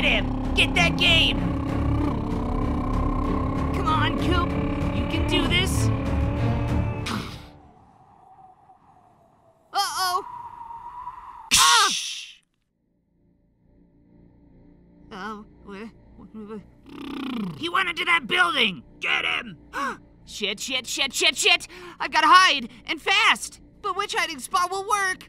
Get him! Get that game! Come on, Coop! You can do this! Uh-oh! Ah! Oh, where? He went into that building! Get him! shit, shit, shit, shit, shit! I've gotta hide, and fast! But which hiding spot will work?